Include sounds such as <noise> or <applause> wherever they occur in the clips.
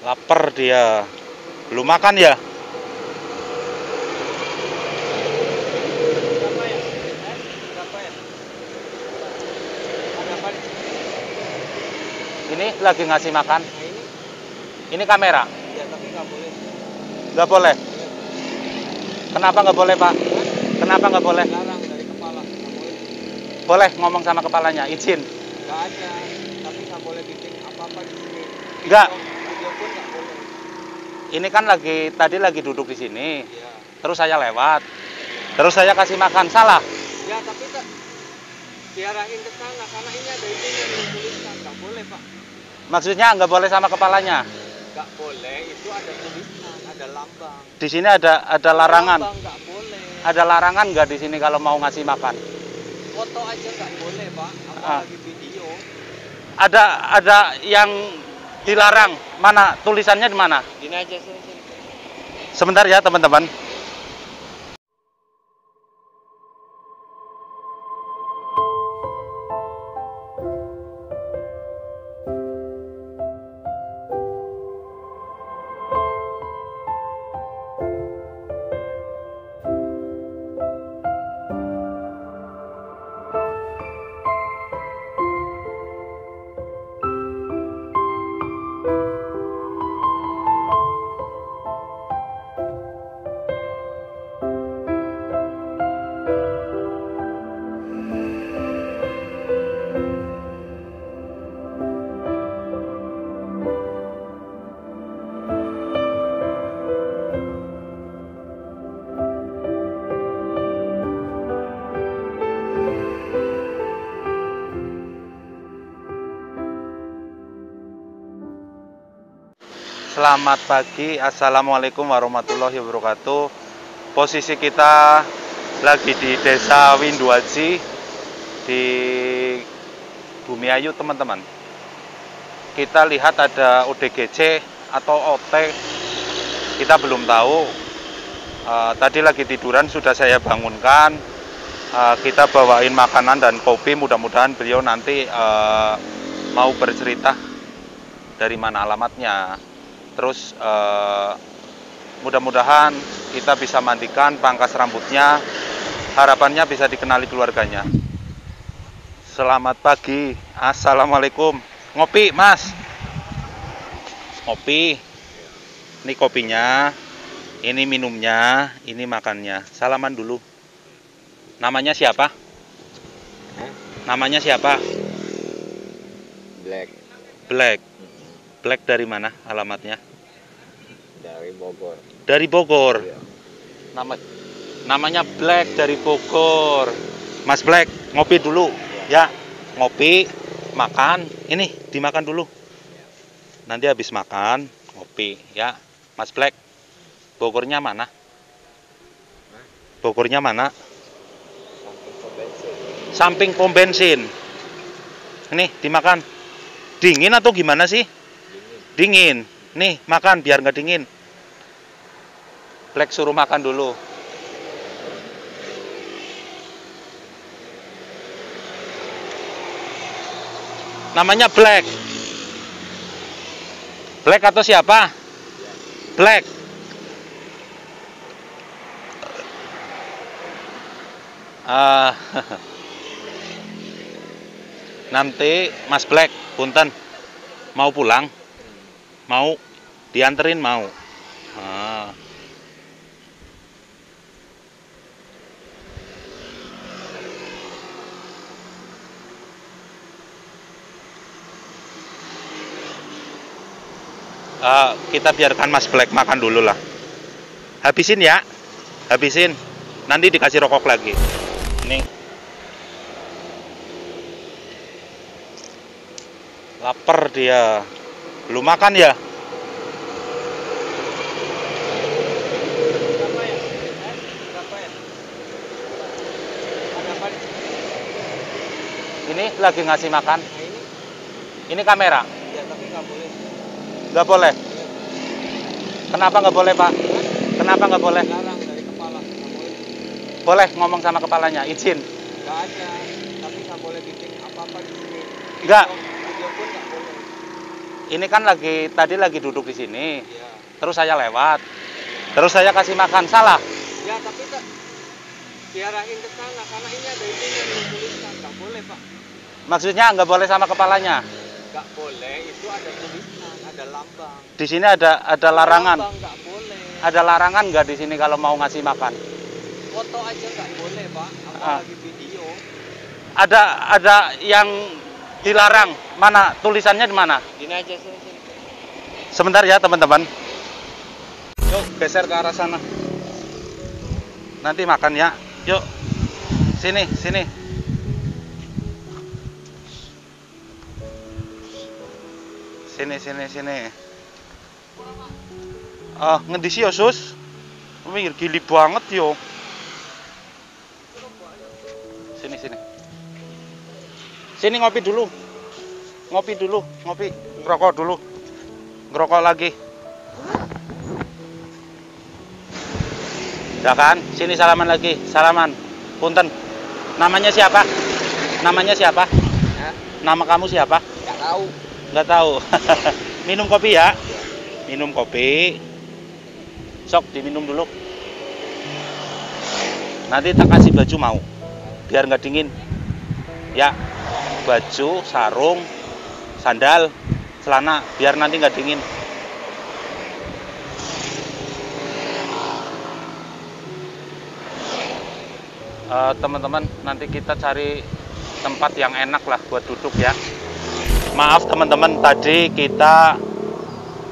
Lapar dia. Belum makan ya? Apa? Ini lagi ngasih makan. Ini? Kamera. Ya tapi nggak boleh. Nggak boleh. Kenapa nggak boleh, Pak? Kenapa nggak boleh? Larang dari kepala. Boleh. Boleh ngomong sama kepalanya, izin. Nggak ada. Tapi nggak boleh bikin apa-apa di sini. Nggak. Video- Video pun nggak boleh. Ini kan lagi tadi lagi duduk di sini. Iya. Terus saya lewat. Terus saya kasih makan. Salah. Ya tapi tak diarahin ke sana karena ini ada ini yang tuliskan nggak boleh pak. Maksudnya nggak boleh sama kepalanya. Nggak boleh itu ada tulisan, ada lambang. Di sini ada ada larangan. Lambang nggak boleh. Ada larangan nggak di sini kalau mau ngasih makan? Foto aja nggak boleh pak. Ah. Apalagi video. Ada ada yang dilarang. Mana tulisannya di mana? Ini aja sini sini. Sebentar ya teman-teman. Selamat pagi, assalamualaikum warahmatullahi wabarakatuh. Posisi kita lagi di Desa Winduaji di Bumi Ayu, teman-teman. Kita lihat ada ODGC atau OT, kita belum tahu. Eh, tadi lagi tiduran sudah saya bangunkan. Eh, kita bawain makanan dan kopi. Mudah-mudahan beliau nanti eh, mau bercerita dari mana alamatnya. Terus eh, mudah-mudahan kita bisa mandikan, pangkas rambutnya. Harapannya bisa dikenali keluarganya. Selamat pagi. Assalamualaikum. Ngopi, Mas. Ngopi. Ini kopinya. Ini minumnya, ini makannya. Salaman dulu. Namanya siapa? Namanya siapa? Black Black. Black dari mana alamatnya? dari Bogor. Dari Bogor. Iya. Nama namanya Black dari Bogor. Mas Black, ngopi dulu ya. Ngopi, makan. Ini dimakan dulu. Nanti habis makan, ngopi ya. Mas Black, Bogornya mana? Bogornya mana? Samping pom bensin. Samping pom bensin. Ini dimakan. Dingin atau gimana sih? Dingin. Nih, makan biar nggak dingin. Black suruh makan dulu. Namanya Black. Black atau siapa? Black. Ah, <laughs> nanti Mas Black, punten, mau pulang? Mau dianterin mau? Ah. Ah, kita biarkan Mas Black makan dulu lah. Habisin ya, habisin. Nanti dikasih rokok lagi. Nih. Lapar dia. Belum makan ya? Ini lagi ngasih makan. Ini? Kamera. Ya tapi nggak boleh. Nggak boleh. Kenapa nggak boleh, Pak? Kenapa nggak boleh? Larang dari kepala. Boleh. Boleh ngomong sama kepalanya, izin. Nggak ada. Tapi nggak boleh bikin apa-apa di sini. Nggak. Video- Video pun nggak boleh. Ini kan lagi tadi lagi duduk di sini. Iya. Terus saya lewat. Terus saya kasih makan. Salah. Ya tapi tak diarahin ke sana karena ini ada itunya yang tuliskan nggak boleh pak Maksudnya nggak boleh sama kepalanya. nggak boleh itu ada tulisan ada lambang Di sini ada ada larangan. lambang nggak boleh Ada larangan nggak di sini kalau mau ngasih makan? foto aja nggak boleh pak Ah. apalagi video Ada ada yang dilarang. Mana tulisannya di mana? ini aja sini sini Sebentar ya teman-teman. Yuk geser ke arah sana. Nanti makan ya. Yuk. Sini, sini. Sini, sini, sini. Ah, ngendi sih ya, Sus? Mikir gili banget yo. Sini ngopi dulu. Ngopi dulu, ngopi. Ngerokok dulu. Ngerokok lagi. Ya kan? Sini salaman lagi. Salaman. Punten. Namanya siapa? Namanya siapa? Hah? Nama kamu siapa? nggak tahu Nggak tahu. <laughs> Minum kopi ya. Minum kopi. Sok diminum dulu. Nanti tak kasih baju mau. Biar nggak dingin. Ya. Baju, sarung, sandal, celana. Biar nanti nggak dingin. Eh, teman-teman nanti kita cari tempat yang enak lah buat duduk ya maaf teman-teman tadi kita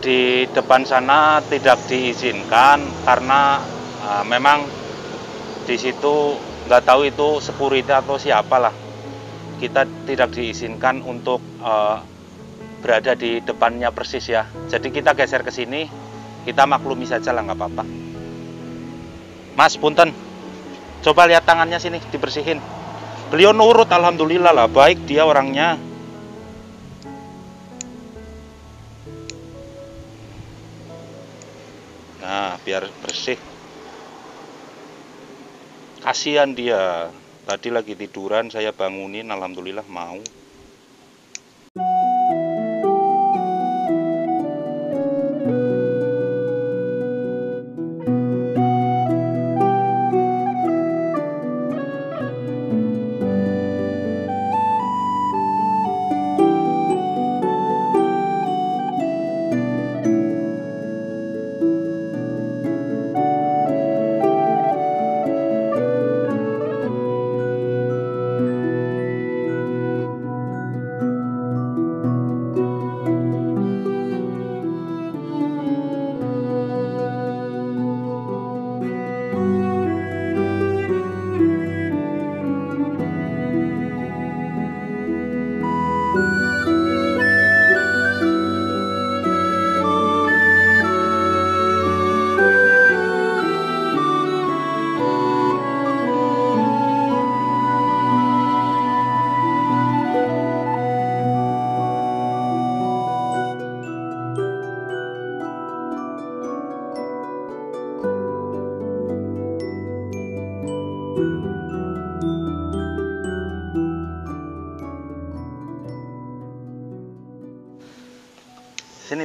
di depan sana tidak diizinkan karena eh, memang di situ nggak tahu itu security atau siapa lah kita tidak diizinkan untuk eh, berada di depannya persis ya jadi kita geser ke sini kita maklumi saja lah nggak apa-apa Mas Punten Coba lihat tangannya sini, dibersihin. Beliau nurut, alhamdulillah lah, baik dia orangnya. Nah, biar bersih. Kasihan dia. Tadi lagi tiduran, saya bangunin, alhamdulillah mau.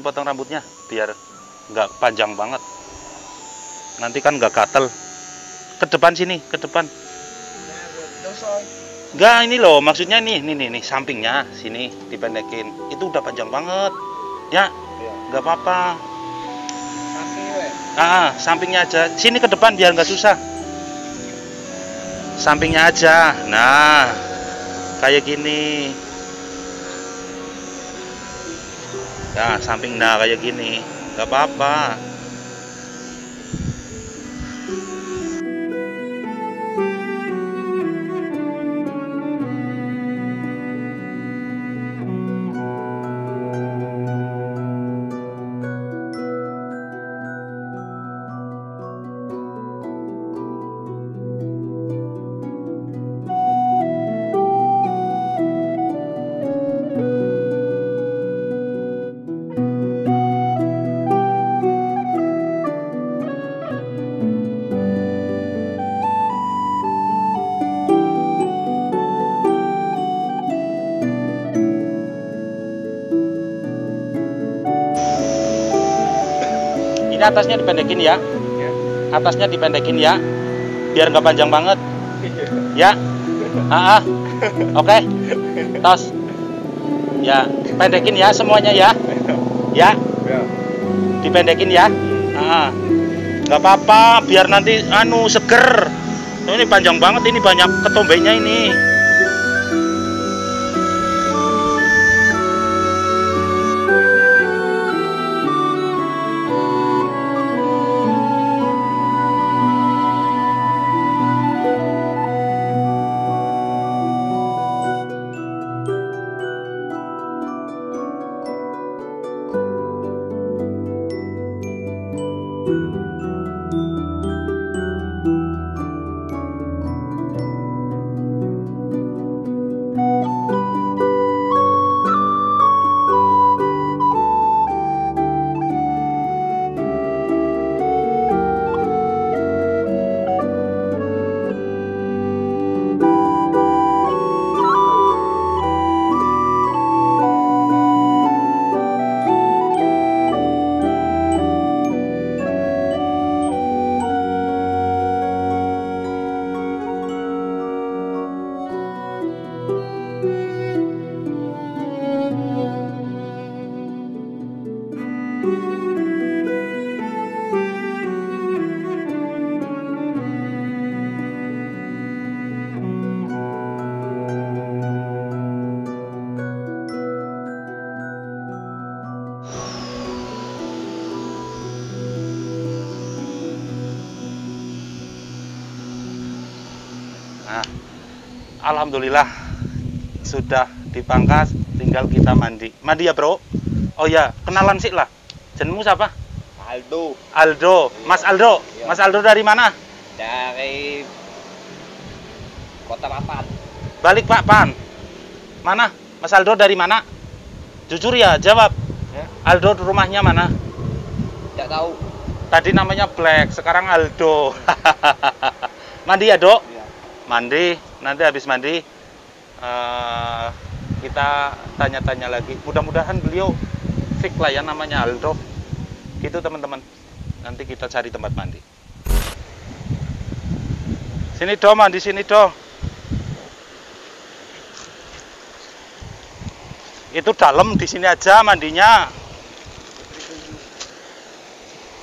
Potong rambutnya biar nggak panjang banget. Nanti kan nggak gatel. Ke depan sini, ke depan. Enggak, ini loh, maksudnya nih, nih, nih, nih, sampingnya, sini, dipendekin. Itu udah panjang banget. Ya, nggak apa-apa. Ah, sampingnya aja. Sini ke depan biar nggak susah. Sampingnya aja. Nah, kayak gini. Nah, samping nah kayak gini. nggak apa-apa. Ini atasnya dipendekin ya. Ya. Atasnya dipendekin ya. Biar nggak panjang banget. Ya. Ah, ah. Oke. Tos. Ya, pendekin ya semuanya ya. Ya, Ya. dipendekin ya. Ah. Nggak apa-apa, biar nanti anu seger. Ini panjang banget ini banyak ketombenya ini. Alhamdulillah sudah dipangkas, tinggal kita mandi. Mandi ya, Bro? Oh ya, kenalan sih lah. Jenengmu siapa? Aldo Aldo. Mas Aldo. Iya. Mas Aldo dari mana? dari Kota Papan. Balik Pak Pan. Mana? Mas Aldo dari mana? Jujur ya, jawab. Ya. Aldo rumahnya mana? Tidak tahu. Tadi namanya Black, sekarang Aldo. <laughs> mandi ya, Dok? Ya. Mandi. Nanti habis mandi eh, kita tanya-tanya lagi. Mudah-mudahan beliau fix lah ya namanya Aldo. Gitu teman-teman. Nanti kita cari tempat mandi. Sini Do, mandi sini Do. Itu dalam di sini aja mandinya.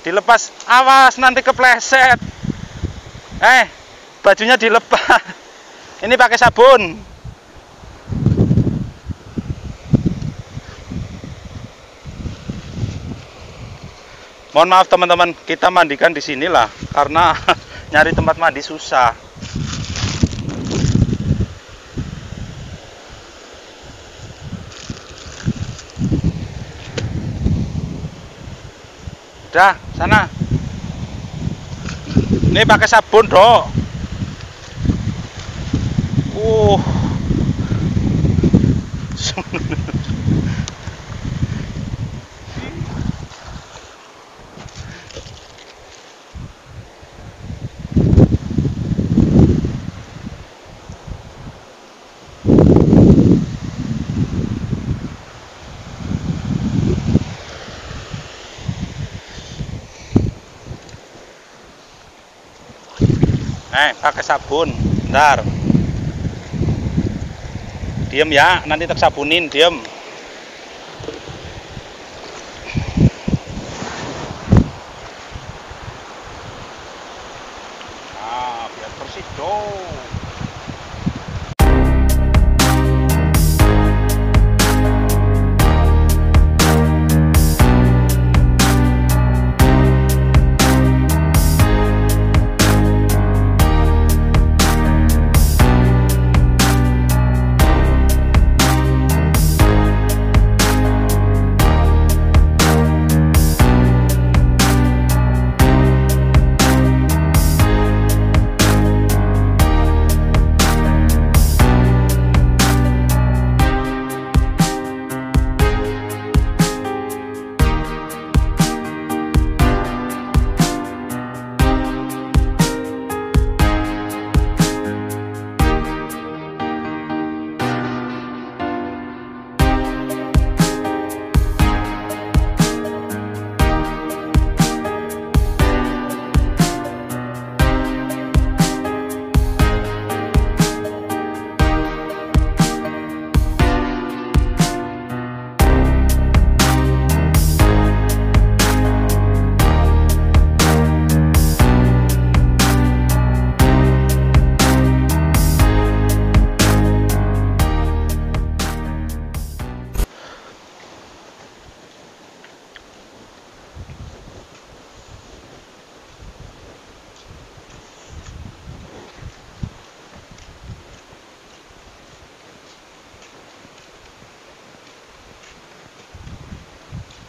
Dilepas, awas nanti kepleset. Eh, bajunya dilepas. <laughs> Ini pakai sabun. Mohon maaf teman-teman, kita mandikan di sinilah karena <laughs> nyari tempat mandi susah. Udah, sana. Ini pakai sabun, Dok. Eh, pakai sabun. Bentar. Diem ya, nanti tak sabunin, diem.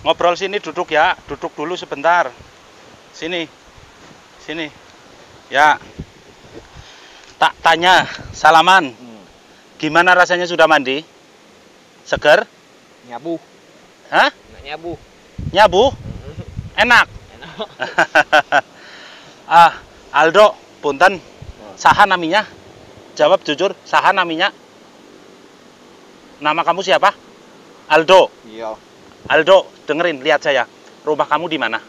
Ngobrol sini duduk ya. Duduk dulu sebentar. Sini. Sini. Ya. Tak tanya salaman. Hmm. gimana rasanya sudah mandi? Seger? Nyabu. hah? Nyabu. nyabu <laughs> enak. Enak. <laughs> ah Aldo punten. Oh. saha naminya? Jawab jujur saha naminya? Nama kamu siapa? Aldo. Iya. Aldo dengerin lihat saya rumah kamu di mana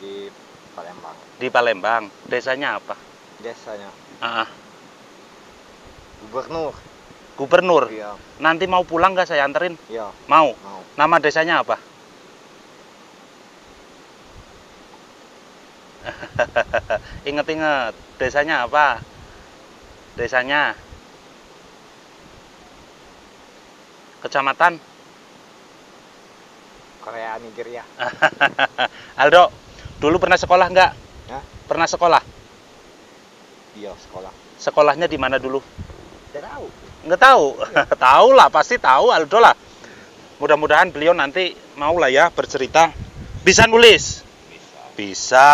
Di Palembang. di Palembang desanya apa Desanya. Ah, ah. Gubernur. gubernur Iya. nanti mau pulang nggak saya anterin Iya. mau Mau. nama desanya apa <laughs> inget-inget desanya apa desanya kecamatan Korea Nigeria. <laughs> Aldo dulu pernah sekolah nggak Hah? pernah sekolah Iya sekolah. sekolahnya di mana dulu Tidak tahu. nggak tahu <laughs> tahu lah pasti tahu Aldo lah mudah-mudahan beliau nanti mau lah ya bercerita bisa nulis Bisa. bisa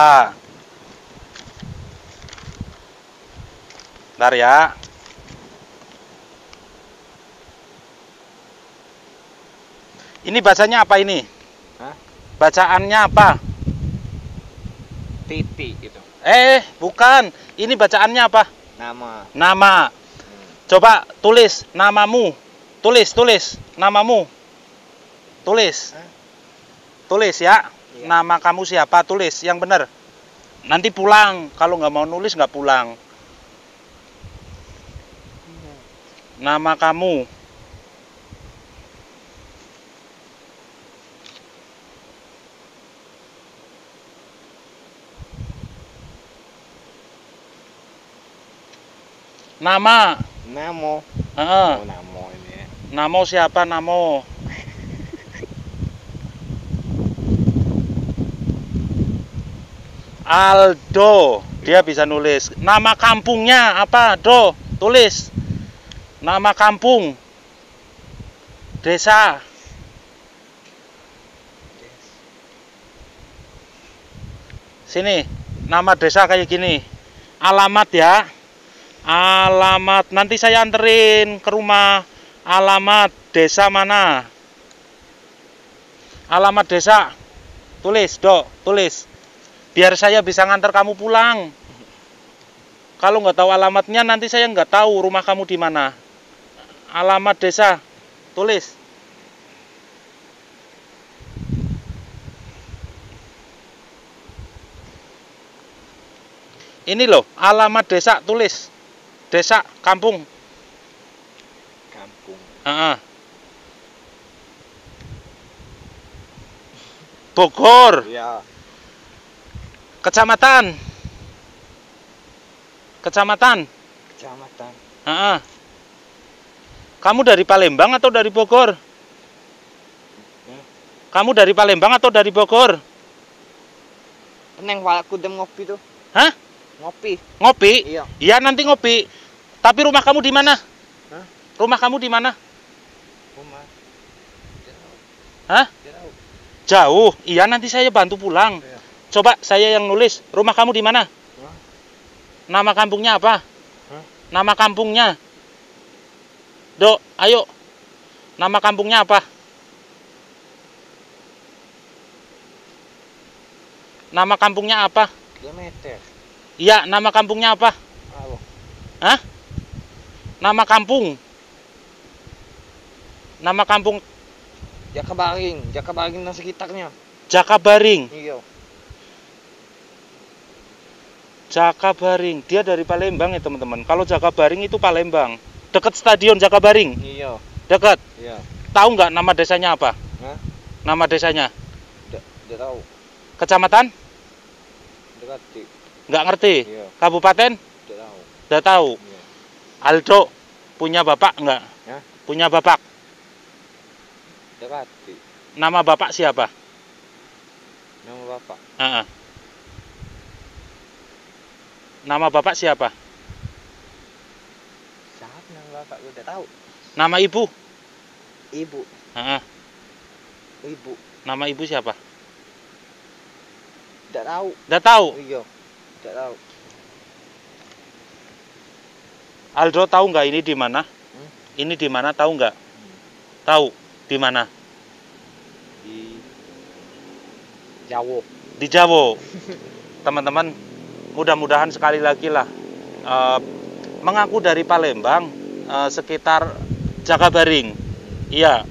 ntar ya ini bacanya apa ini Hah? bacaannya apa Titi gitu. eh bukan ini bacaannya apa Nama. nama Hmm. Coba tulis namamu. Tulis, tulis namamu. Tulis. Hah? Tulis ya. Iya. Nama kamu siapa? Tulis yang benar. Nanti pulang. Kalau nggak mau nulis nggak pulang. Nama kamu. Nama. Namo. Heeh. Oh, Namo ini. ya. Namo siapa Namo? Aldo, dia bisa nulis. Nama kampungnya apa? Do, tulis. Nama kampung. Desa. Sini, nama desa kayak gini. Alamat ya. Alamat nanti saya anterin ke rumah. Alamat desa mana? Alamat desa. Tulis, Dok, tulis. Biar saya bisa ngantar kamu pulang. Kalau nggak tahu alamatnya nanti saya nggak tahu rumah kamu di mana. Alamat desa. Tulis. Ini loh, alamat desa tulis. Desa, kampung. Kampung. Heeh. Bogor, Iya. kecamatan. Kecamatan. Kecamatan. Heeh. Kamu dari Palembang atau dari Bogor? Hmm. Kamu dari Palembang atau dari Bogor? Neng aku dem ngopi tuh. Hah? Ngopi. Ngopi? Iya. Iya nanti ngopi. Tapi rumah kamu di mana? Hah? Rumah kamu di mana? Rumah. Hah? Jauh. Jauh. Iya nanti saya bantu pulang. Iya. Coba saya yang nulis. Rumah kamu di mana? Hah? Nama kampungnya apa? Hah? Nama kampungnya. Dok, ayo. Nama kampungnya apa? Nama kampungnya apa? Kilometer. Iya, nama kampungnya apa? Halo. Hah? Nama kampung. Nama kampung Jakabaring. Jakabaring dan sekitarnya. Jakabaring. Iya. Jakabaring. Dia dari Palembang ya, teman-teman. Kalau Jakabaring itu Palembang. Dekat stadion Jakabaring. Iya. Dekat. Iya. Tahu nggak nama desanya apa? Hah? Nama desanya? Tidak tahu. Kecamatan? Nggak ngerti. Iya. Kabupaten? Tidak tahu. Udah tahu. Iya. Aldo punya bapak nggak? Hah? Punya bapak. Dekati. Nama bapak siapa? Nama bapak. Heeh. Nama bapak siapa? Siapa nama bapak? Gue tidak tahu. Nama ibu? Ibu. Heeh. Ibu. Nama ibu siapa? Tidak tahu. Udah tahu. Iya. Tidak tahu. Aldo tahu nggak ini di mana? Hmm? Ini di mana tahu nggak? Tahu di mana? Di Jawa. Di Jawa. Teman-teman, mudah-mudahan sekali lagi lah eh, mengaku dari Palembang eh, sekitar Jakabaring. Iya.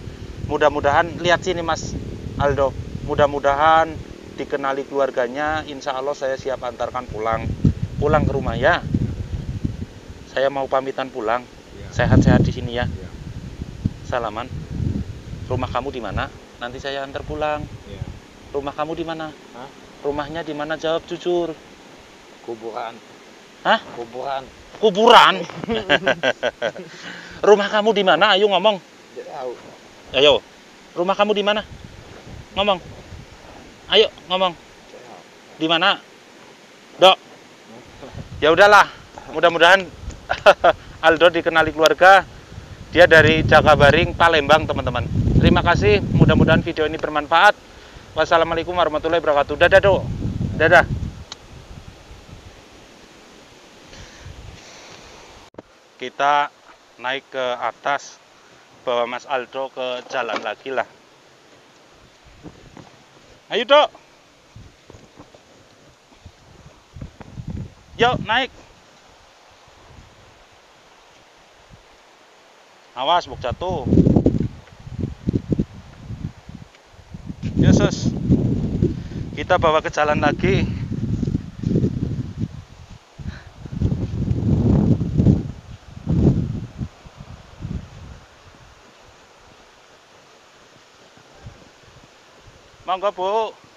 Mudah-mudahan lihat sini Mas Aldo. Mudah-mudahan dikenali keluarganya. Insya Allah saya siap antarkan pulang. Pulang ke rumah ya. Saya mau pamitan pulang. Iya. Sehat-sehat di sini ya. Iya. Salaman. Rumah kamu di mana? Nanti saya antar pulang. Iya. Rumah kamu di mana? Hah? Rumahnya di mana? Jawab jujur. Kuburan. Hah? Kuburan. Kuburan. <laughs> Rumah kamu di mana? Ayo ngomong. Ayo. Rumah kamu di mana? Ngomong. Ayo ngomong. Di mana? Dok. <laughs> Ya udahlah. Mudah-mudahan <laughs> Aldo dikenali keluarga. Dia dari Jakabaring, Palembang, teman-teman. Terima kasih. Mudah-mudahan video ini bermanfaat. Wassalamualaikum warahmatullahi wabarakatuh. Dadah, Dok. Dadah. Kita naik ke atas bawa Mas Aldo ke jalan lagi lah. Ayo, Dok. Yuk, naik. Awas, buk jatuh. Yesus. Kita bawa ke jalan lagi. Monggo, Bu.